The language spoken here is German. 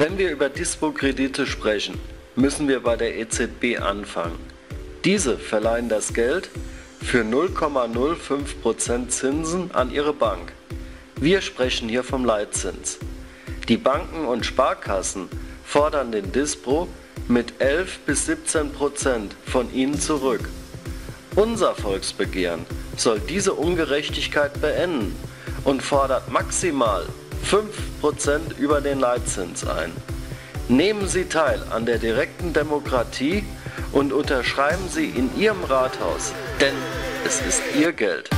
Wenn wir über Dispo-Kredite sprechen, müssen wir bei der EZB anfangen. Diese verleihen das Geld für 0,05% Zinsen an ihre Bank. Wir sprechen hier vom Leitzins. Die Banken und Sparkassen fordern den Dispro mit 11 bis 17 Prozent von ihnen zurück. Unser Volksbegehren soll diese Ungerechtigkeit beenden und fordert maximal 5% über den Leitzins ein. Nehmen Sie teil an der direkten Demokratie und unterschreiben Sie in Ihrem Rathaus, denn es ist Ihr Geld.